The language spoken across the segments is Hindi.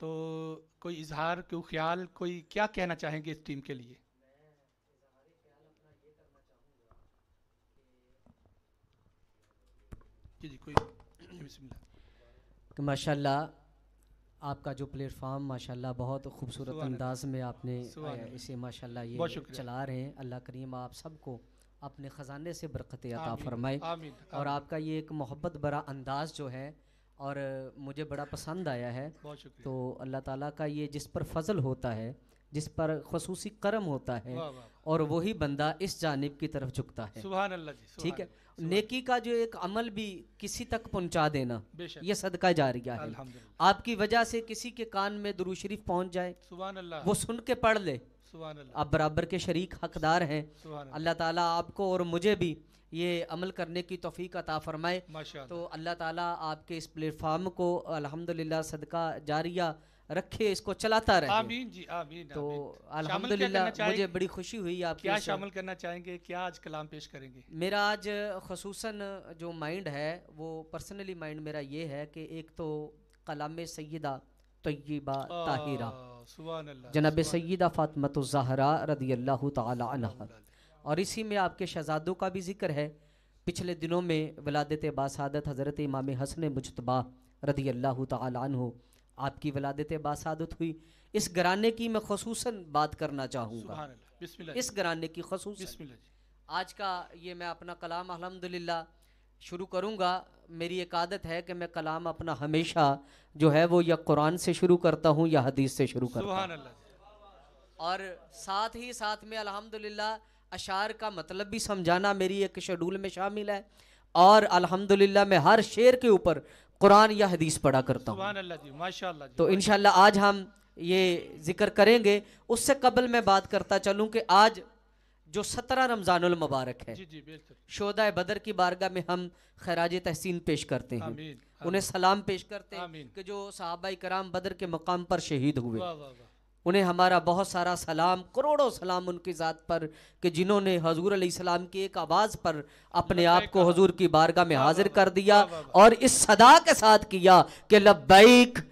तो कोई इजहार कोई ख्याल कोई क्या कहना चाहेंगे इस टीम के लिए? जी जी कोई कि माशाल्लाह आपका जो प्लेटफॉर्म माशाल्लाह बहुत खूबसूरत अंदाज में आपने। इसे माशाल्लाह ये चला रहे हैं। अल्लाह करीम आप सबको अपने ख़जाने से बरकत अता फरमाए। और। आपका ये एक मोहब्बत भरा अंदाज जो है और मुझे बड़ा पसंद आया है। बहुत शुक्रिया। तो अल्लाह ताला का ये जिस पर फजल होता है जिस पर खसूसी करम होता है वाह, वाह, और वही बंदा इस जानब की तरफ़ झुकता है। सुभान अल्लाह जी ठीक है? नेकी का जो एक अमल भी किसी तक पहुँचा देना ये सदका जा रहा है आपकी वजह से किसी के कान में दुरू शरीफ पहुँच जाए अल्लाह वो सुन के पढ़ ले। आप बराबर के शरीक हकदार हैं। अल्लाह ताला आपको और मुझे भी ये अमल करने की तौफीक अता फरमाए। तो अल्लाह ताला आपके इस प्लेटफार्म को अल्हम्दुलिल्लाह सदका जारिया रखे इसको चलाता रहे। आमीन जी आमीन तो अल्हम्दुलिल्लाह मुझे बड़ी खुशी हुई आप क्या शामिल करना चाहेंगे? क्या आज कलाम पेश करेंगे? मेरा आज खसूसन जो माइंड है वो पर्सनली माइंड मेरा ये है कि एक तो कलाम सैदा तय्यबा ताहिरा। जनाब सैदा फ़ातमत ज़हरा रदी अल्लाह अन्हा। और इसी में आपके शहजादों का भी ज़िक्र है। पिछले दिनों में वलादत बासादत हज़रत इमाम हसन मुशतबा रदी अल्लाह अन्हु आपकी वलादत बासादत हुई। इस घराने की मैं खसूस बात करना चाहूँगा। इस घराने की खसूस आज का ये मैं अपना कलाम अल्हम्दुलिल्लाह शुरू करूँगा। मेरी एक आदत है कि मैं कलाम अपना हमेशा जो है वो या कुरान से शुरू करता हूँ या हदीस से शुरू करता हूँ। और साथ ही साथ में अल्हम्दुलिल्लाह अशार का मतलब भी समझाना मेरी एक शेड्यूल में शामिल है। और अल्हम्दुलिल्लाह मैं हर शेर के ऊपर कुरान या हदीस पढ़ा करता हूँ। तो इनशाला आज हम ये ज़िक्र करेंगे। उससे कबल मैं बात करता चलूँ कि आज जो सत्रह रमज़ानुल मुबारक है। जी जी शोदा बदर की बारगाह में हम खराज तहसीन पेश करते हैं। आमीन उन्हें सलाम पेश करते हैं कि जो साहबा कराम बदर के मकाम पर शहीद हुए। उन्हें हमारा बहुत सारा सलाम करोड़ों सलाम उनकी ज़ात पर कि जिन्होंने हजूर अलैहिस्सलाम की एक आवाज़ पर अपने आप को हजूर की बारगाह में हाजिर कर दिया और इस सदा के साथ किया कि लब्बैक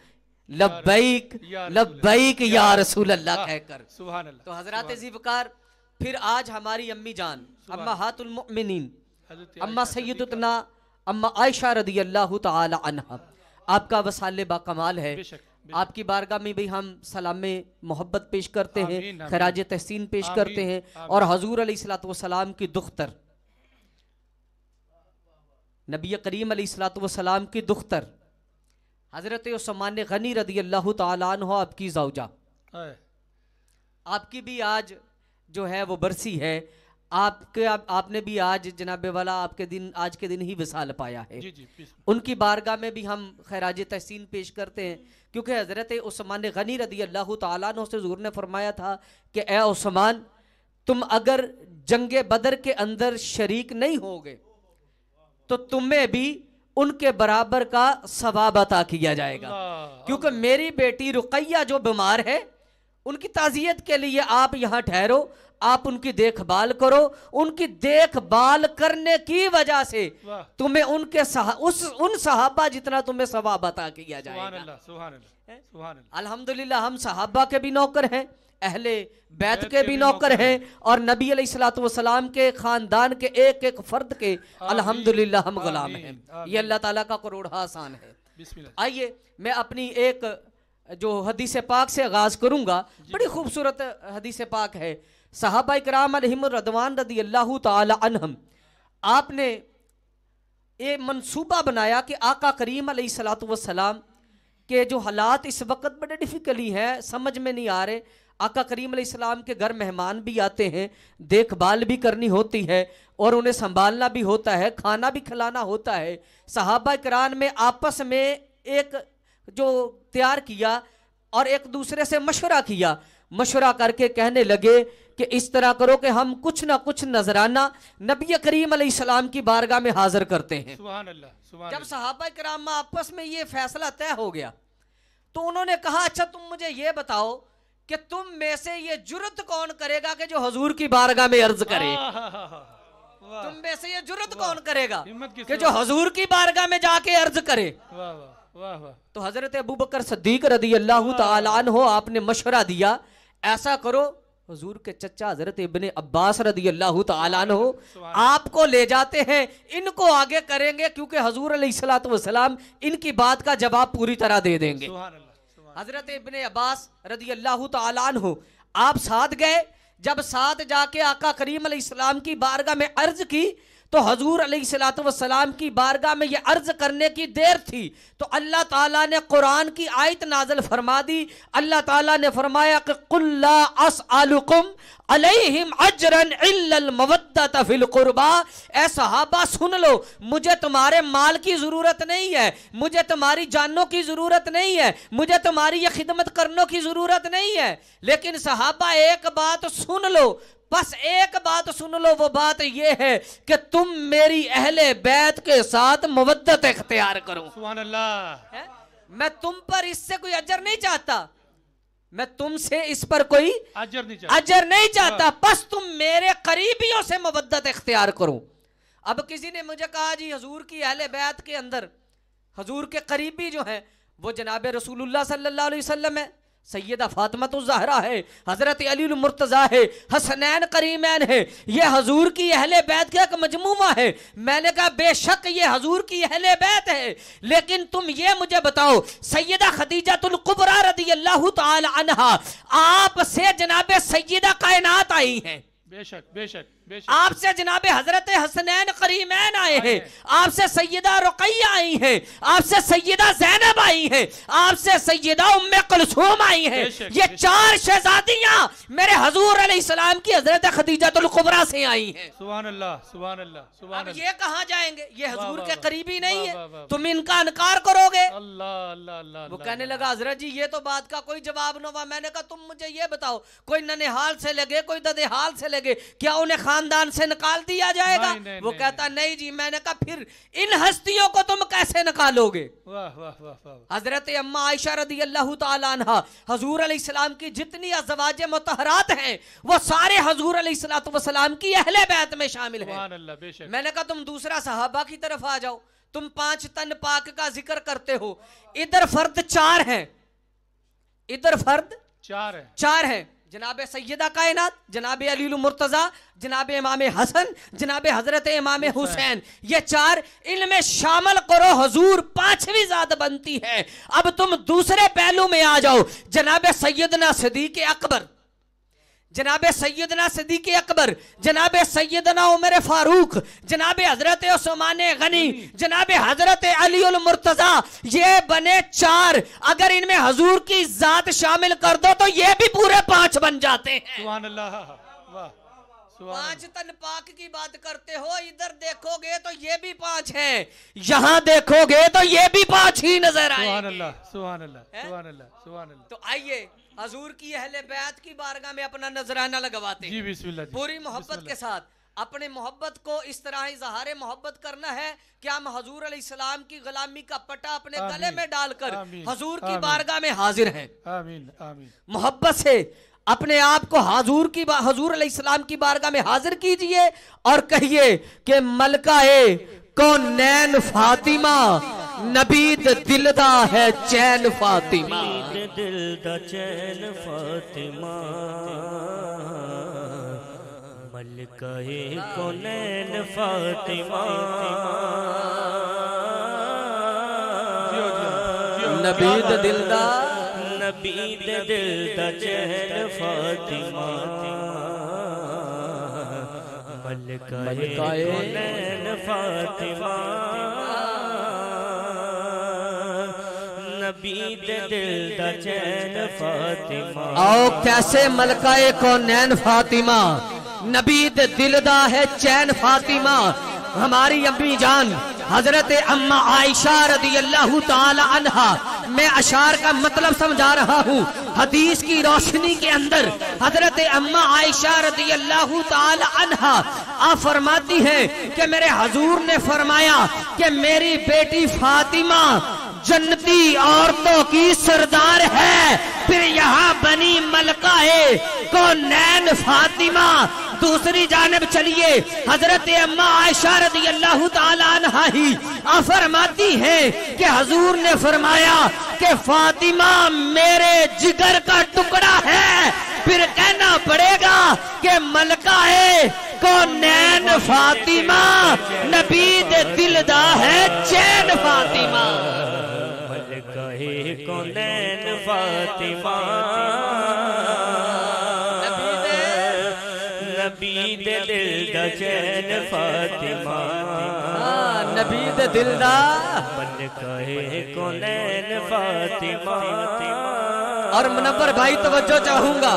लब्बैक लब्बैक या रसूल अल्लाह कहकर। तो हज़रत जीवकार फिर आज हमारी अम्मी जान अम्मा हातुल मुमिनीन अम्मा सैयदुतना अम्मा आयशा रदी अल्लाह अन्हा। आपका वसाले बा कमाल है। आपकी बारगाह में भी हम सलाम मोहब्बत पेश करते हैं। खराज तहसीन पेश करते हैं और हजूर सलाम की दुख्तर। नबी करीम सलाम की दुख्तर। हज़रत उस्मान गनी रदी अल्लाह अन्हु आपकी जौजा। आपकी भी आज जो है वो बरसी है। आपके आप, आपने भी आज जनाब वाला आपके दिन आज के दिन ही विसाल पाया है। जी जी उनकी बारगाह में भी हम खराज तहसीन पेश करते हैं क्योंकि हज़रत उस्मान गनी रदी अल्लाह तु से हजूर ने फरमाया था कि ए तुम अगर जंग बदर के अंदर शरीक नहीं होगे तो तुम्हें भी उनके बराबर का सवाब अता किया जाएगा। क्योंकि मेरी बेटी रुकैया जो बीमार है उनकी ताजियत के लिए आप यहाँ ठहरो आप उनकी देखभाल करो। उनकी देखभाल करने की वजह से तुम्हें उनके सहा, उस उन सहाबा जितना तुम्हें सवाब अता किया जाएगा। अल्हम्दुलिल्लाह हम सहाबा के भी नौकर हैं अहले बैत के भी नौकर हैं। और नबी सलाम के खानदान के एक एक फर्द के अल्हम्दुलिल्लाह हम गुलाम हैं। ये अल्लाह ताला का करोड़ आसान है। आइए मैं अपनी एक जो हदीस पाक से आगाज़ करूँगा बड़ी खूबसूरत हदीस पाक है। साहबा कराम रदवान रदी अल्लाह ताला अन्हम आपने ये मनसूबा बनाया कि आका करीम सलाम के जो हालात इस वक्त बड़े डिफ़िकली हैं समझ में नहीं आ रहे। आका करीम सलाम के घर मेहमान भी आते हैं देखभाल भी करनी होती है और उन्हें संभालना भी होता है खाना भी खिलाना होता है। सहाबा करान में आपस में एक जो तैयार किया और एक दूसरे से मशवरा किया। मशवरा करके कहने लगे कि इस तरह करो कि हम कुछ ना कुछ नजराना नबी करीम सलाम की बारगाह में हाजिर करते हैं। सुभान अल्लाह सुभान जब सहाबा कराम में आपस में ये फैसला तय हो गया तो उन्होंने कहा अच्छा तुम मुझे ये बताओ कि तुम में से ये जुर्रत कौन करेगा कि जो हजूर की बारगाह में अर्ज़ करे? तुम में से ये जुर्रत कौन करेगा कि जो हजूर की बारगाह में जाके अर्ज़ करे? वाह वाह। वाह वाह। तो हज़रत अबू बकर सद्दीक रदी अल्लाह तआला हो आपने मशवरा दिया ऐसा करो हुजूर के चचा हज़रत इब्ने अब्बास रदी अल्लाह तआला हो आपको ले जाते हैं इनको आगे करेंगे क्योंकि हजूर अलैहिस्सलाम इनकी बात का जवाब पूरी तरह दे देंगे। हज़रत इबन अब्बास रदी अल्लाह तआला हो आप साथ गए जब साथ जाके आका करीम अलैहिस्सलाम की बारगाह में अर्ज़ की तो हजूर अलैहिस्सलाम की बारगाह में ये अर्ज़ करने की देर थी। तो अल्लाह ताला ने कुरान की आयत नाजल फरमा दी। अल्लाह ताला ने फरमाया कि कुल्ला अलैहिम अजरन ए सुन लो, मुझे तुम्हारे माल की ज़रूरत नहीं है, मुझे तुम्हारी जानों की ज़रूरत नहीं है, मुझे तुम्हारी ये खिदमत करने की ज़रूरत नहीं है। लेकिन सहाबा, एक बात सुन लो बस एक बात सुन लो वो बात ये है कि तुम मेरी अहले बैत के साथ मुवद्दत इख्तियार करो। अल्लाह मैं तुम पर इससे कोई अजर नहीं चाहता। मैं तुमसे इस पर कोई अजर नहीं चाहिए अजर नहीं चाहता। बस तुम मेरे करीबियों से मुवद्दत इख्तियार करो। अब किसी ने मुझे कहा जी हजूर की अहले बैत के अंदर हजूर के करीबी जो हैं वो जनाब रसूलुल्लाह सल्लल्लाहु अलैहि वसल्लम है। सैयदा फातिमा तो जहरा है, हज़रत अली मुर्तजा है, हसनैन करीमैन है। ये हजूर की अहले बैत का एक मजमूमा है। मैंने कहा, बेशक ये हजूर की अहले बैत है, लेकिन तुम ये मुझे बताओ सैदा खदीजा कुबरा रदी अल्लाह तआला अन्हा आपसे जनाब सैयदा कायनात आई हैं। बेशक बेशक। आपसे जनाब हज़रत हसनैन करीमैन आए हैं। आपसे सैयदा रुकैया आई हैं। आपसे सैयदा जैनब आई हैं। आपसे सैयदा उम्मे कुलसूम आई हैं। ये चार शहजादियाँ मेरे हजूर अलैहिस्सलाम की हज़रत खदीजतुल कुबरा से आई हैं। सुभान अल्लाह सुभान अल्लाह ये कहाँ जाएँगे? ये हजूर के करीबी नहीं है। तुम इनका इनकार करोगे? अल्लाह अल्लाह अल्लाह वो कहने लगा हज़रत जी ये तो बात का कोई जवाब न हुआ। मैंने कहा तुम मुझे ये बताओ कोई ननिहाल से लगे कोई ददेहाल से लगे क्या उन्हें खानदान से निकाल दिया जाएगा। नहीं, नहीं, वो नहीं, कहता नहीं। जी मैंने कहा फिर इन हस्तियों को तुम कैसे निकालोगे? हज़रत अम्मा आयशा रदी अल्लाह तआला हजूर अलैहिस्सलाम की जितनी अजवाज मुतहरात हैं वो सारे हजूर अलैहिस्सलाम की अहले बैत में शामिल हैं। मैंने कहा तुम दूसरा सहाबा की तरफ़ आ जाओ। तुम पाँच तन पाक का ज़िक्र करते हो। इधर फर्द चार हैं। इधर फर्द चार है। चार हैं। जनाब सैदा कायनात जनाब अली मुर्तजा जनाब इमाम हसन जनाब हज़रत इमाम हुसैन। ये चार इनमें शामिल करो हजूर पांचवी जात बनती है। अब तुम दूसरे पहलू में आ जाओ। जनाब सैदना सदीक अकबर। जनाब सैदना सदीक अकबर जनाब सैयदना उमर फारूक जनाब हज़रत उस्मान गनी जनाब हज़रत अली मुर्तजा ये बने चार। अगर इनमें हजूर की जात शामिल कर दो तो ये भी पूरे पाँच बन जाते हैं। पाँच तन पाक की बात करते हो इधर देखोगे तो ये भी पाँच है। यहाँ देखोगे तो ये भी पाँच ही नज़र आए तो आइए हजूर की अहले बैत की बारगाह में अपना नजराना लगवाते जी बिस्मिल्लाह पूरी मोहब्बत के साथ अपने मोहब्बत को इस तरह इजहार मोहब्बत करना है कि हम हजूर अलैहिस्सलाम की गुलामी का पटा अपने गले में डालकर हजूर की। बारगाह में हाजिर हैं। मोहब्बत से अपने आप को हजूर की हजूर अलैहिस्सलाम की बारगाह में हाजिर कीजिए और कहिए कि मलका है कौन नैन फातिमा नबीद दिलदा है चैन फातिमा। दिल दा चैन फातिमा। मलकाए कोनैन फातिमा। नबीद दिलदा नबी दे दिल दा चैन फातिमा। मलकाए मलकाए कोनैन फातिमा। नबी दे दिल दा चैन फातिमा। आओ कैसे मलकाए को नैन फातिमा नबीद दिलदा है चैन फातिमा। हमारी अम्मी जान, हज़रत अम्मा आयशा रदी अल्लाह अन्हा। मैं अशार का मतलब समझा रहा हूँ, हदीस की रोशनी के अंदर हज़रत अम्मा आयशा रदी अल्लाह अन्हा आप फरमाती है कि मेरे हजूर ने फरमाया कि मेरी बेटी फातिमा जन्नती औरतों की सरदार है। फिर यहाँ बनी मलकाए को नैन फातिमा। दूसरी जानब चलिए, हज़रत अम्मा आयशा रदी अल्लाह ही फरमाती है कि हजूर ने फरमाया कि फातिमा मेरे जिगर का टुकड़ा है। फिर कहना पड़ेगा कि मलका है को नैन फातिमा, नबी दे दिलदा है चैन फातिमा। को नैन फातिमा। नबी दे दिल दा चैन फातिमा। नबी दे दिलदा मल कहे को नैन फातिमा। और मुनव्वर भाई तवज्जो चाहूँगा।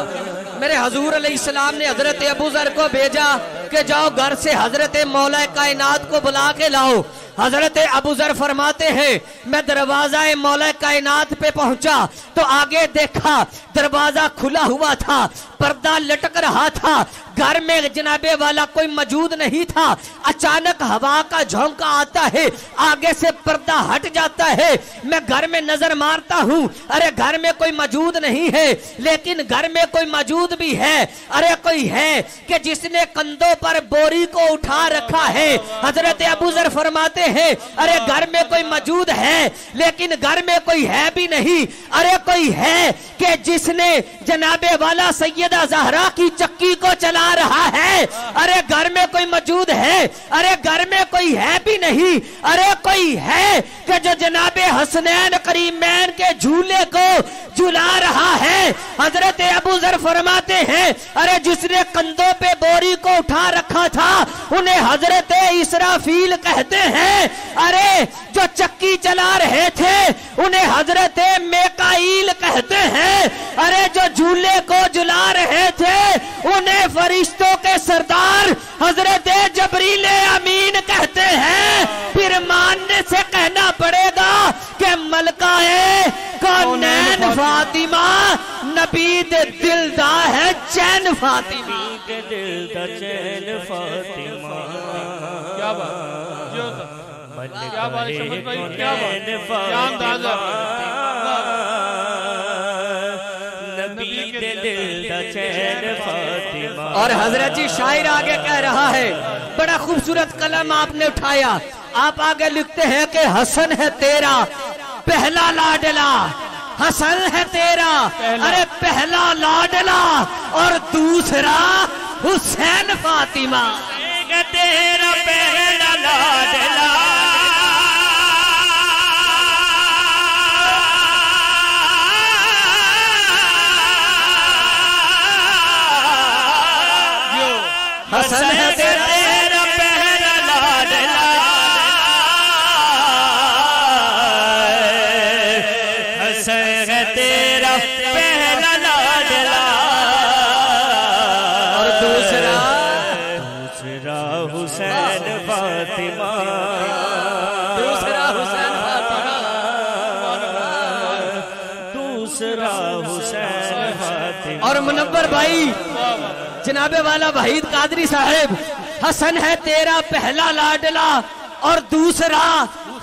मेरे हजूर अलैहिस्सलाम ने हज़रत अबू जर को भेजा कि जाओ घर से हज़रत मौला कायनात को बुला के लाओ। हज़रत अबूजर फरमाते हैं, मैं दरवाज़ा मौला कायनात पे पहुँचा तो आगे देखा, दरवाज़ा खुला हुआ था पर्दा लटक रहा था। घर में जनाबे वाला कोई मौजूद नहीं था। अचानक हवा का झोंका आता है। आगे से पर्दा हट जाता है। मैं घर में नज़र मारता हूँ। अरे घर में कोई मौजूद नहीं है। लेकिन घर में कोई मौजूद भी है। अरे कोई है कि जिसने कंधों पर बोरी को उठा रखा है। हज़रत अबू जर फरमाते हैं, अरे घर में कोई मौजूद है, लेकिन घर में कोई है भी नहीं। अरे कोई है कि जिसने जनाबे वाला सैयदा जहरा की चक्की को चला रहा है। अरे घर में कोई मौजूद है? अरे घर में कोई है भी नहीं। अरे कोई है कि जो जनाबे हसनैन करीमैन के झूले को झुला रहा है? हज़रत अबू जर फरमाते हैं, अरे जिसने कंधों पे बोरी को उठा रखा था, उन्हें हज़रत इसराफील कहते हैं, अरे जो चक्की चला रहे थे, उन्हें हज़रत मेकाइल कहते हैं, अरे जो झूले को झुला रहे थे उन्हें फरिश्तों के सरदार हज़रत जबरील अमीन कहते हैं। फिर मानने से कहना पड़ेगा कि मलका है कौन फातिमा नबी दे दिलदा है चैन फातिमा। के दिल दा चैन फातिमा। क्या बात। क्या बात है, क्या बात? क्या अंदाज़ा? और हज़रत जी शायर आगे कह रहा है, बड़ा खूबसूरत कलम आपने उठाया। आप आगे लिखते हैं कि हसन है तेरा, पहला लाडला। हसन है तेरा, अरे पहला लाडला। और दूसरा हुसैन फातिमा। तेरा पहला मुनव्वर भाई, जनाबे वाला वहीद कादरी साहेब, हसन है तेरा पहला लाडला और दूसरा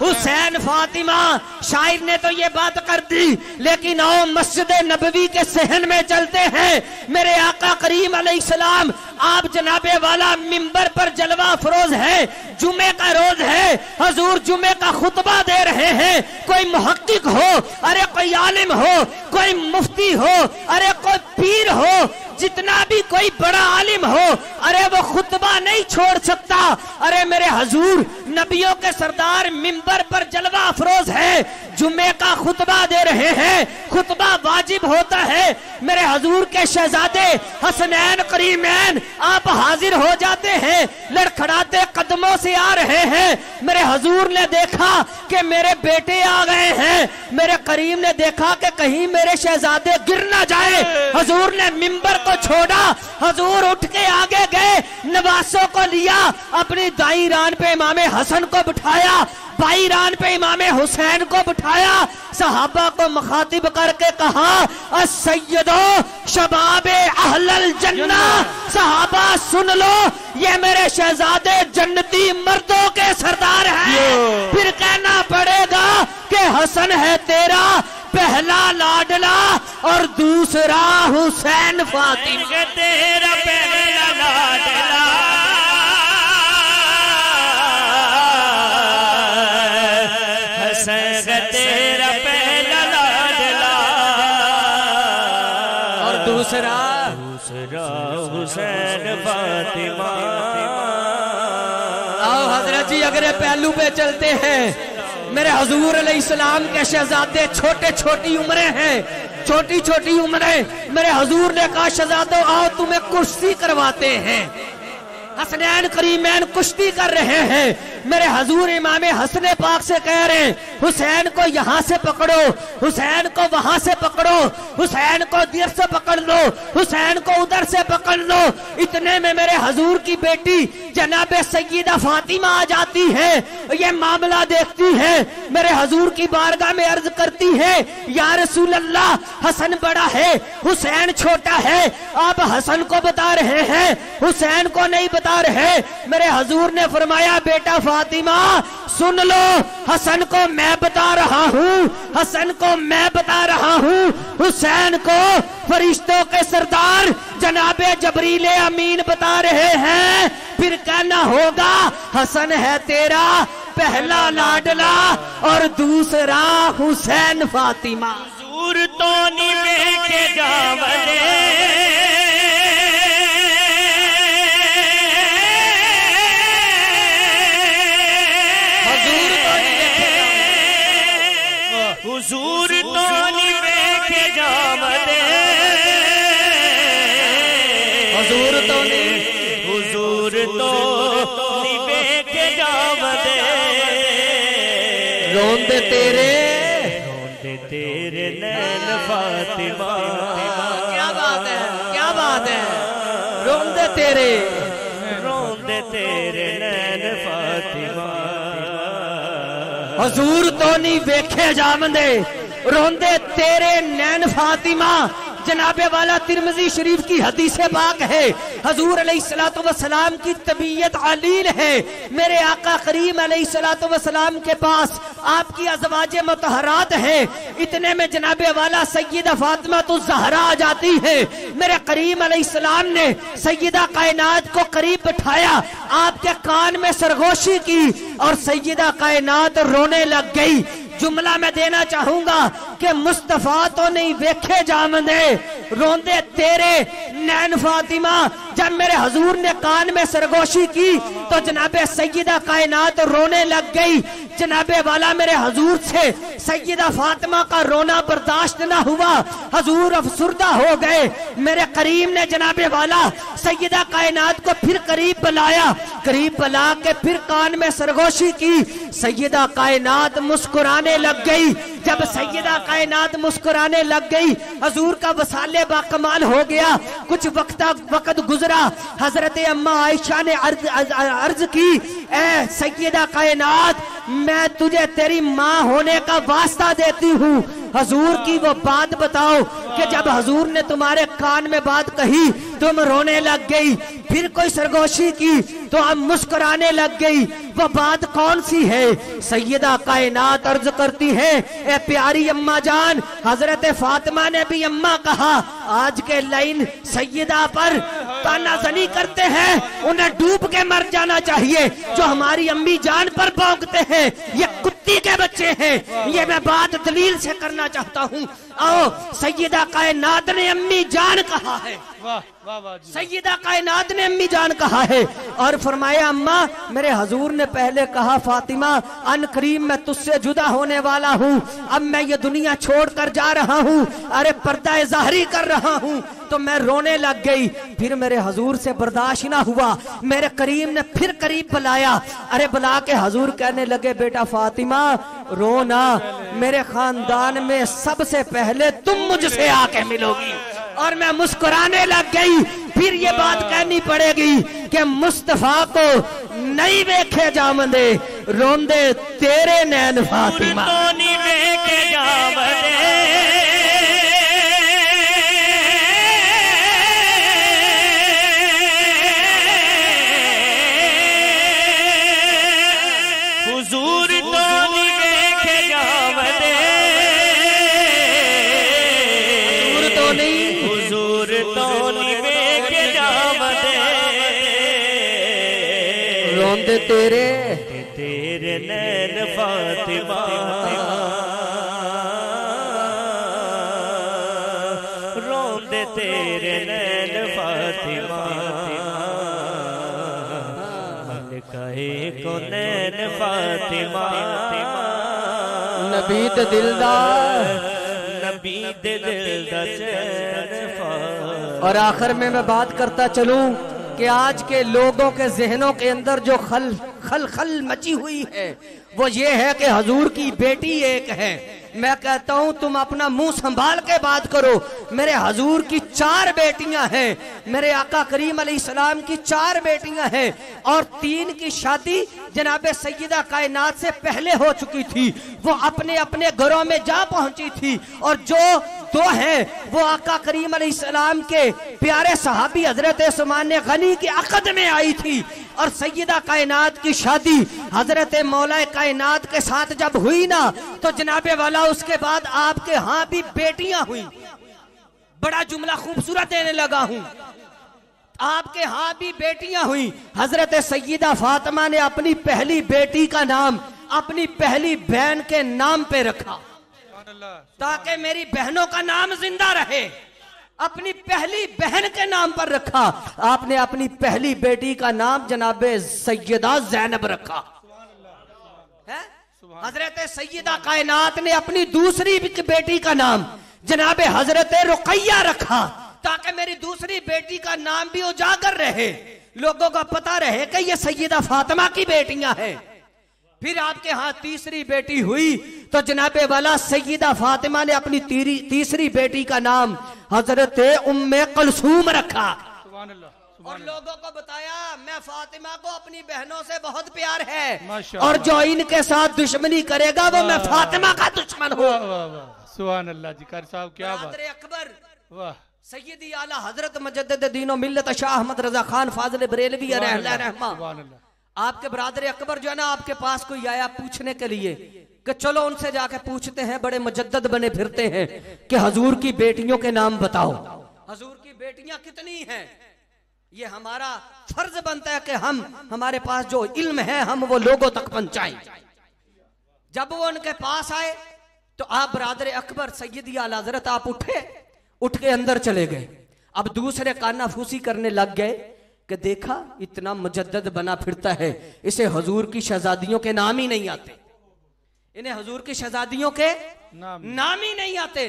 हुसैन फातिमा। शायर ने तो ये बात कर दी, लेकिन आओ मस्जिद नबवी के सहन में चलते हैं। मेरे आका करीम अलैहिस्सलाम आप जनाबे वाला मिंबर पर जलवा फरोज है, जुमे का रोज है, हजूर जुमे का खुतबा दे रहे हैं। कोई मुहक्किक हो, अरे कोई आलिम हो, कोई मुफ्ती हो, अरे कोई पीर हो, जितना भी कोई बड़ा आलिम हो, अरे वो खुतबा नहीं छोड़ सकता। अरे मेरे हजूर, नबियों के सरदार मिंबर पर जलवा अफरोज है जुम्मे का खुतबा दे रहे हैं। खुतबा वाजिब होता है। मेरे हजूर के शहजादे, हसनैन, करीमैन, आप हाजिर हो जाते हैं। लड़खड़ाते कदमों से आ रहे हैं। मेरे हजूर ने देखा कि मेरे बेटे आ गए हैं। मेरे करीम ने देखा कि कहीं मेरे शहजादे गिर ना जाए। हजूर ने मिंबर को छोड़ा। हजूर उठ के आगे गए नवासों को लिया अपनी दाई रान पे इमाम हसन को बिठाया बाई रान पे इमाम हुसैन को बिठाया सहाबा को मुखातिब करके कहा सैयदो शबाब अहलल जन्ना सहाबा सुन लो ये मेरे शहजादे जन्नती मर्दों के सरदार हैं। फिर कहना पड़ेगा कि हसन है तेरा पहला लाडला और दूसरा हुसैन फातिमा। तेरा पहला लाडला। हसन तेरा पहला लाडला। और दूसरा? दूसरा हुसैन फातिमा। आओ हज़रत जी अगले पहलू पे चलते हैं। मेरे हजूर इस्लाम के शहजादे छोटे छोटी उम्रें हैं, छोटी छोटी उम्रें, मेरे हजूर ने कहा, शहजादो, आओ तुम्हें कुश्ती करवाते हैं। हसनैन करीमैन कुश्ती कर रहे हैं। मेरे हजूर इमाम हसने पाक से कह रहे हैं, हुसैन को यहाँ से पकड़ो, हुसैन को वहाँ से पकड़ो, हुसैन को दिर से पकड़ लो, हुसैन को उधर से पकड़ लो। इतने में मेरे हजूर की बेटी जनाब सैयदा फातिमा आ जाती है, ये मामला देखती है, मेरे हजूर की बारगाह में अर्ज़ करती है, या रसूल अल्लाह हसन बड़ा है, हुसैन छोटा है, आप हसन को बता रहे हैं, हुसैन को नहीं बता रहे, मेरे हजूर ने फरमाया, बेटा फातिमा, सुन लो, हसन को मैं बता रहा हूँ, हसन को मैं बता रहा हूँ, हुसैन को फरिश्तों के सरदार जनाबे जबरीले अमीन बता रहे हैं, फिर कहना होगा, हसन है तेरा पहला लाडला और दूसरा हुसैन फातिमा। तो निवे के जावले हुजूर तो निवे के जावले हजूर तो नहीं हुजूर तो के जावले रोंदे तेरे। रोंदे तेरे नैन फातिमा। क्या बात है क्या बात है। रोंदे तेरे। रोंदे तेरे नैन फातिमा। हजूर तो नहीं वेखे जामंदे रोंदे तेरे नैन फातिमा जनाबे वाला तिरमजी शरीफ की हदीस पाक है। हजूर सलाम की तबीयत अलील है। मेरे आका करीम सलाम के पास आपकी अजवाज मतहरात है। इतने में जनाबे वाला सैयदा फातिमा तो जहरा आ जाती है। मेरे करीम सलाम ने सैयदा कायनात को करीब बिठाया, आपके कान में सरगोशी की और सैयदा कायनात रोने लग गई। जुमला मैं देना चाहूँगा कि मुस्तफ़ा तो नहीं वेखे जामदे रोंदे तेरे नैन फातिमा, जब मेरे हजूर ने कान में सरगोशी की तो जनाबे सैयदा कायनात रोने लग गई। जनाबे वाला मेरे हजूर से, सैयदा फातिमा का रोना बर्दाश्त न हुआ। हजूर अफसुरदा हो गए। मेरे करीम ने जनाबे वाला सैयदा कायनात को फिर करीब बुलाया। करीब बुला के फिर कान में सरगोशी की। सैयदा कायनात मुस्कुराने लग गई। जब सैयदा कायनात मुस्कुराने लग गई। हजूर का वसाले बाकमाल हो गया। कुछ वक्त वक्त गुजरा। हज़रत अम्मा आयशा ने अर्ज़, अर्ज़, की ए सैयदा कायनात मैं तुझे तेरी माँ होने का वास्ता देती हूँ। हजूर की वो बात बताओ कि जब हजूर ने तुम्हारे कान में बात कही तुम रोने लग गई। फिर कोई सरगोशी की तो अब मुस्कुराने लग गई। वो बात कौन सी है? सैयदा कायनात अर्ज़ करती है, ए प्यारी अम्मा जान, हज़रत फातिमा ने भी अम्मा कहा, आज के लाइन सैयदा पर तानाजनी करते हैं, उन्हें डूब के मर जाना चाहिए। जो हमारी अम्मी जान पर भौंकते हैं, ये कुत्ती के बच्चे हैं। ये मैं बात दलील से करना चाहता हूँ। आओ, सैयदा कायनात ने अम्मी जान कहा है। सैयदा कायनात ने अम्मी जान कहा है और फरमाया, अम्मा, मेरे हजूर ने पहले कहा, फातिमा, अन करीम मैं तुझसे जुदा होने वाला हूँ। अब मैं ये दुनिया छोड़कर जा रहा हूँ। अरे पर्दा जाहरी कर रहा हूँ। तो मैं रोने लग गई। फिर मेरे हजूर से बर्दाश्त ना हुआ। मेरे करीम ने फिर करीब बुलाया। अरे, बुला के हजूर कहने लगे, बेटा फातिमा, रोना, मेरे खानदान में सबसे पहले तुम मुझसे आके मिलोगी। और मैं मुस्कुराने लग गई। फिर ये बात कहनी पड़ेगी कि मुस्तफ़ा को नहीं देखे जामदे रोंदे तेरे नैन फातिमा। नहीं देखे के रोंदे तेरे। तेरे नैन फातिमा। रोंदे तेरे नैन फातिमा। कहे को नैन फातिमा। नबी दिलदार नबी दे दिल दा चैन फातिमा। और आखिर में मैं बात करता चलूँ। कि आज के लोगों के जहनों के अंदर जो खल खल खल मची हुई है, वो ये है कि हजूर की बेटी एक है। मैं कहता हूँ, तुम अपना मुँह संभाल के बात करो। मेरे हजूर की चार बेटियाँ हैं। मेरे आका करीम सलाम की चार बेटियाँ हैं। और तीन की शादी जनाब सैदा कायनात से पहले हो चुकी थी। वो अपने अपने घरों में जा पहुँची थी। और जो दो हैं, वो आका करीम सलाम के प्यारे सहाबी हज़रत उस्मान गनी के अकद में आई थी। और सैयदा कायनात की शादी, हज़रत मौला कायनात के साथ जब हुई ना तो जनाबे वाला उसके बाद आपके यहाँ भी बेटियाँ हुई। बड़ा जुमला खूबसूरत देने लगा हूँ। आपके यहाँ भी बेटियाँ हुई। हज़रत सैयदा फातिमा ने अपनी पहली बेटी का नाम, अपनी पहली बहन के नाम पे रखा। ताकि मेरी बहनों का नाम ज़िंदा रहे। अपनी पहली बहन के नाम पर रखा। आपने अपनी पहली बेटी का नाम जनाबे सैयदा जैनब रखा। है? हज़रत सैयदा कायनात ने अपनी दूसरी बेटी का नाम जनाबे हज़रत रुकैया रखा ताकि मेरी दूसरी बेटी का नाम भी उजागर रहे। लोगों का पता रहे कि ये सैयदा फातिमा की बेटियाँ हैं। फिर आपके यहाँ तीसरी बेटी हुई तो जनाबे वाला सैयदा फातिमा ने अपनी तीसरी बेटी का नाम हज़रत उम्मे कलसूम रखा। और लोगों को बताया मैं फातिमा को अपनी बहनों से बहुत प्यार है। और जो इनके साथ दुश्मनी करेगा वो मैं फातिमा का दुश्मन हूँ। अल्लाह जी कारी साहब क्या बात। अकबर। वाह। सैयदी आला हज़रत मजद्दद दीनो मिल्लत शाह अहमद रजा खान फाजिल बरेलवी रहमा सुभान अल्लाह आपके बरादर अकबर जो है ना आपके पास कोई आया पूछने के लिए? कि चलो उनसे जाके पूछते हैं, बड़े मुजद्दद बने फिरते हैं कि हजूर की बेटियों के नाम बताओ। हजूर की बेटियाँ कितनी हैं? ये हमारा फ़र्ज़ बनता है कि हम, हमारे पास जो इल्म है, हम वो लोगों तक पहुंचाएँ। जब वो उनके पास आए तो आप बरादर अकबर, सैयदी आला हज़रत, आप उठे, उठ के अंदर चले गए। अब दूसरे काना फूसी करने लग गए कि देखा, इतना मुजद्दद बना फिरता है, इसे हजूर की शहजादियों के नाम ही नहीं आते। इन्हें हजूर की शहजादियों के नाम नाम ही नहीं आते।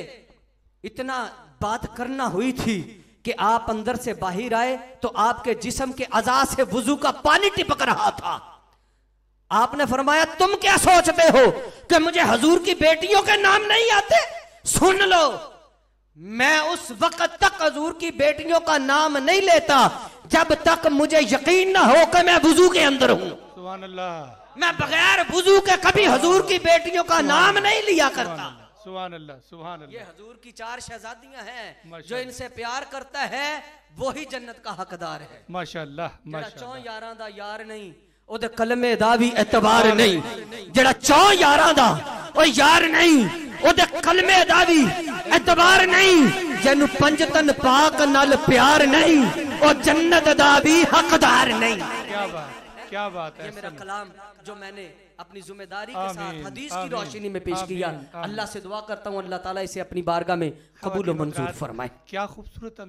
इतना बात करना हुई थी कि आप अंदर से बाहर आए तो आपके जिसम के अजा से वज़ू का पानी टिपक रहा था। आपने फरमाया तुम क्या सोचते हो कि मुझे हजूर की बेटियों के नाम नहीं आते? सुन लो मैं उस वक्त तक हजूर की बेटियों का नाम नहीं लेता जब तक मुझे यकीन ना हो कि मैं वज़ू के अंदर हूँ। अल्लाह। मैं बगैर वजू के कभी हजूर की बेटियों का नाम नहीं लिया करता सुभान अल्लाह सुभान ये अल्लाह हजूर की चार शहजादियां हैं माशाअल्लाह। जो इनसे प्यार करता है वही जन्नत का हकदार है माशाअल्लाह ਜਿਹੜਾ माशाअल्लाह ਚੌਂ ਯਾਰਾਂ ਦਾ ਯਾਰ ਨਹੀਂ ਉਹਦੇ ਕਲਮੇ ਦਾ ਵੀ ਇਤਬਾਰ ਨਹੀਂ ਜਿਹੜਾ ਚੌਂ ਯਾਰਾਂ ਦਾ ਉਹ ਯਾਰ ਨਹੀਂ ਉਹਦੇ ਕਲਮੇ ਦਾ ਵੀ ਇਤਬਾਰ ਨਹੀਂ ਜਿਹਨੂੰ ਪੰਜਤਨ ਪਾਕ ਨਾਲ ਪਿਆਰ ਨਹੀਂ ਉਹ ਜੰਨਤ ਦਾ ਵੀ ਹੱਕਦਾਰ ਨਹੀਂ क्या बात क्या बात है ये मेरा कलाम जो मैंने अपनी ज़िम्मेदारी के साथ हदीस की रोशनी में पेश किया। अल्लाह से दुआ करता हूँ अल्लाह ताला इसे अपनी बारगाह में कबूल मंजूर फरमाए। क्या खूबसूरत